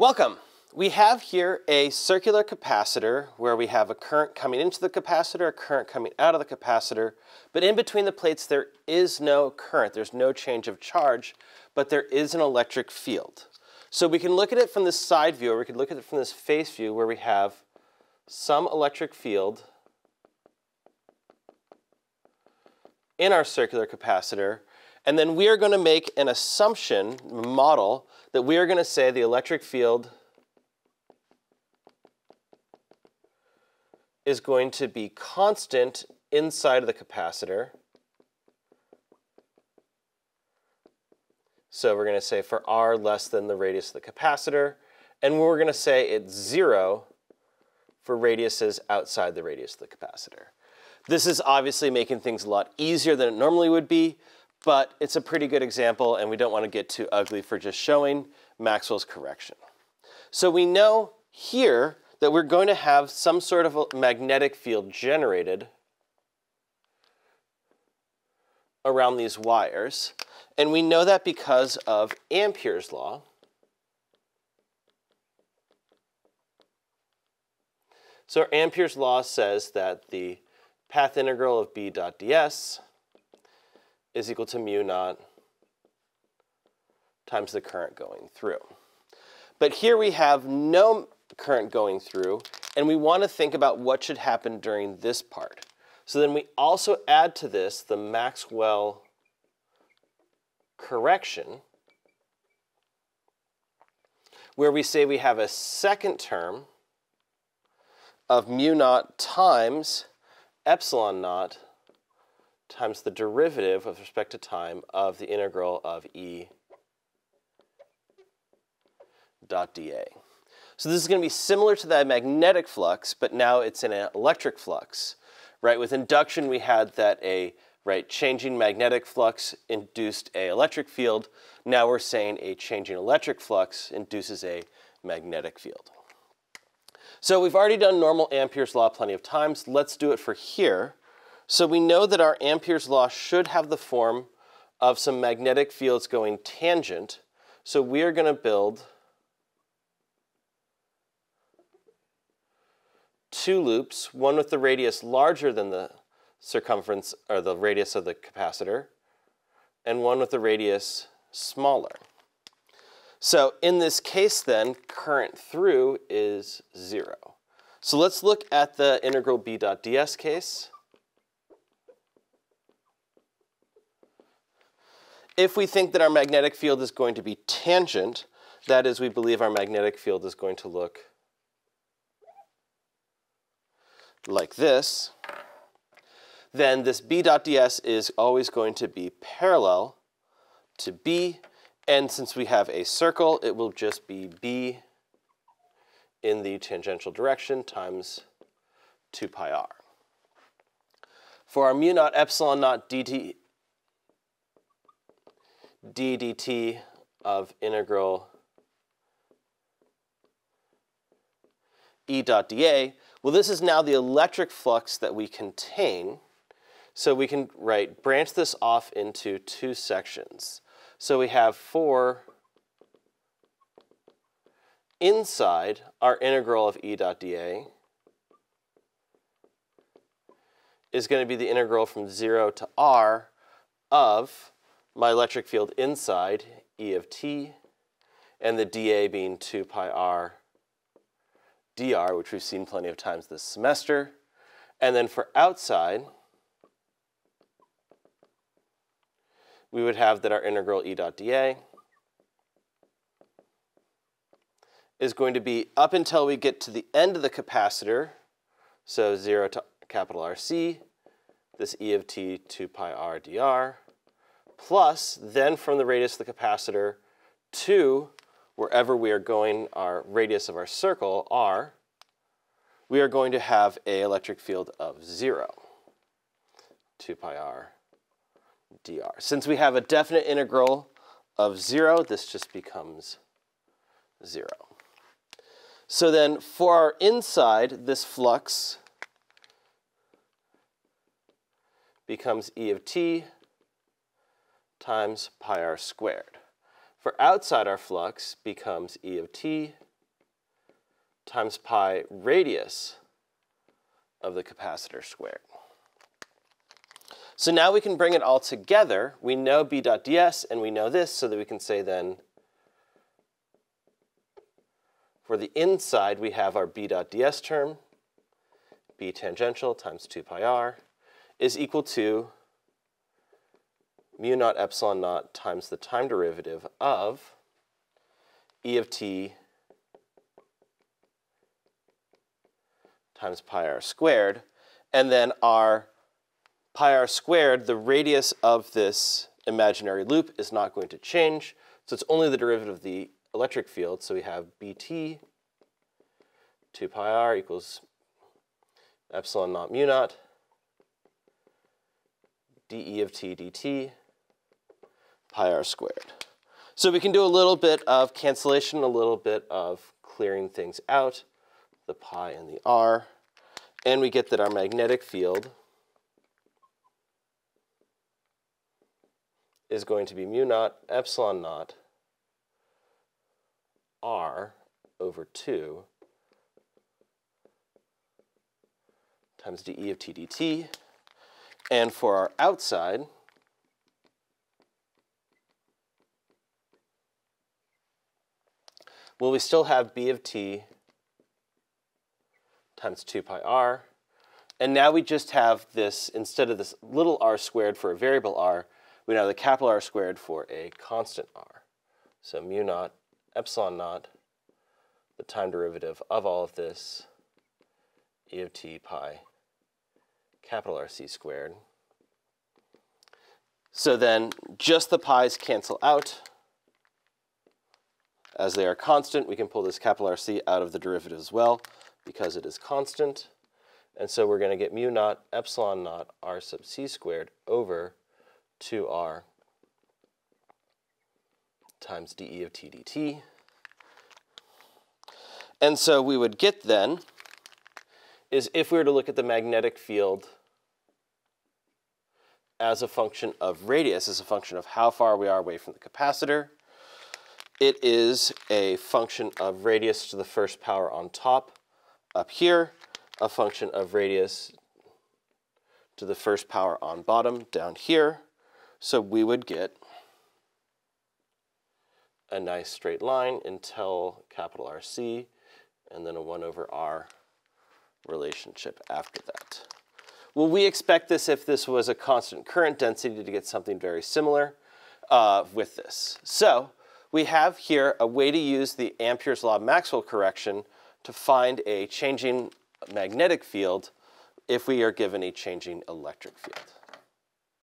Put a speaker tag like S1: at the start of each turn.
S1: Welcome. We have here a circular capacitor where we have a current coming into the capacitor, a current coming out of the capacitor, but in between the plates there is no current, there's no change of charge, but there is an electric field. So we can look at it from this side view, or we could look at it from this face view where we have some electric field in our circular capacitor, and then we are going to make an assumption, model, that we are going to say the electric field is going to be constant inside of the capacitor. So we're going to say for r less than the radius of the capacitor, and we're going to say it's zero for radiuses outside the radius of the capacitor. This is obviously making things a lot easier than it normally would be, but it's a pretty good example and we don't want to get too ugly for just showing Maxwell's correction. So we know here that we're going to have some sort of a magnetic field generated around these wires. And we know that because of Ampere's law. So Ampere's law says that the path integral of B dot ds is equal to mu naught times the current going through. But here we have no current going through, and we want to think about what should happen during this part. So then we also add to this the Maxwell correction, where we say we have a second term of mu naught times epsilon naught times the derivative with respect to time of the integral of E dot dA. So this is going to be similar to that magnetic flux, but now it's in an electric flux. Right? With induction, we had that a right changing magnetic flux induced a electric field. Now we're saying a changing electric flux induces a magnetic field. So we've already done normal Ampere's law plenty of times. Let's do it for here. So we know that our Ampere's law should have the form of some magnetic fields going tangent. So we are going to build two loops, one with the radius larger than the circumference or the radius of the capacitor, and one with the radius smaller. So in this case then, current through is zero. So let's look at the integral b dot ds case. If we think that our magnetic field is going to be tangent, that is, we believe our magnetic field is going to look like this, then this b dot ds is always going to be parallel to b, and since we have a circle, it will just be b in the tangential direction times 2 pi r. For our mu naught epsilon naught dt, d dt of integral E dot dA, well, this is now the electric flux that we contain. So we can, right, branch this off into two sections. So we have for inside our integral of E dot dA is going to be the integral from 0 to r of my electric field inside, E of t, and the dA being 2 pi r dr, which we've seen plenty of times this semester. And then for outside, we would have that our integral E dot dA is going to be up until we get to the end of the capacitor, so 0 to capital RC, this E of t 2 pi r dr, plus then from the radius of the capacitor to wherever we are going our radius of our circle, r, we are going to have a electric field of 0, 2 pi r dr. Since we have a definite integral of 0, this just becomes 0. So then for our inside, this flux becomes E of t times pi r squared. For outside our flux becomes E of t times pi radius of the capacitor squared. So now we can bring it all together. We know B dot ds and we know this so that we can say then for the inside we have our B dot ds term, B tangential times 2 pi r is equal to mu naught epsilon naught times the time derivative of e of t times pi r squared. And then our pi r squared, the radius of this imaginary loop is not going to change. So it's only the derivative of the electric field. So we have bt 2 pi r equals epsilon naught mu naught dE of t dt pi r squared. So we can do a little bit of cancellation, a little bit of clearing things out, the pi and the r, and we get that our magnetic field is going to be mu naught epsilon naught r over 2 times dE of t dt. And for our outside, well, we still have b of t times 2 pi r. And now we just have this, instead of this little r squared for a variable r, we now have the capital R squared for a constant r. So mu naught epsilon naught, the time derivative of all of this, e of t pi capital RC squared. So then just the pi's cancel out. As they are constant, we can pull this capital RC out of the derivative as well because it is constant. And so we're going to get mu naught epsilon naught r sub c squared over 2r times dE of t dt. And so we would get then is if we were to look at the magnetic field as a function of radius, as a function of how far we are away from the capacitor, it is a function of radius to the first power on top up here, a function of radius to the first power on bottom down here. So we would get a nice straight line until capital RC and then a 1 over R relationship after that. Well, we expect this if this was a constant current density to get something very similar uh, with this. So we have here a way to use the Ampere's law Maxwell correction to find a changing magnetic field if we are given a changing electric field.